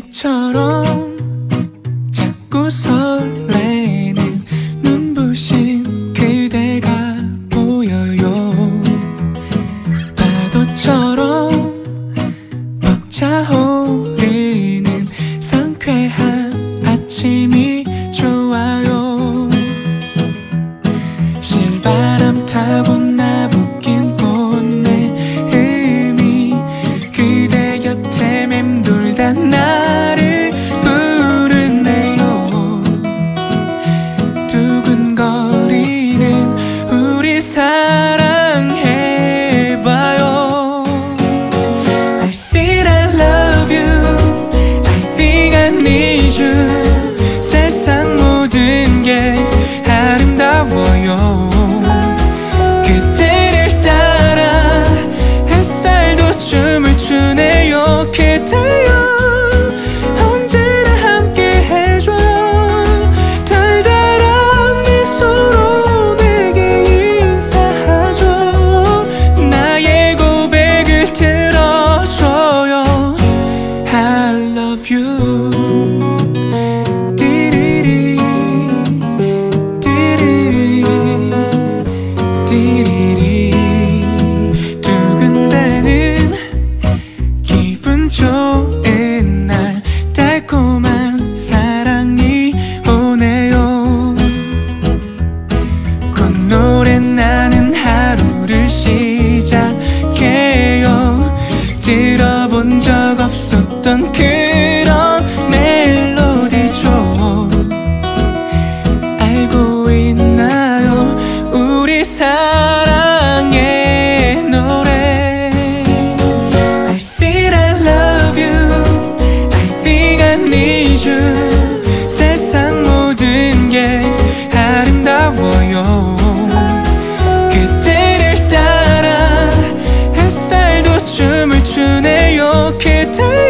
연기처럼 자꾸 설레는 눈부신 그대가 보여요. 파도처럼 벅차오르는 상쾌한 아침이 좋아요. 실바람 타고 this time 부탁해요. 들어본 적 없었던 그 けた